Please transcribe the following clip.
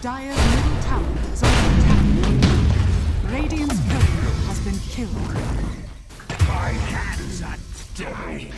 Dyer's middle tower is under attack. Radiant's courier has been killed. My hands are dirty.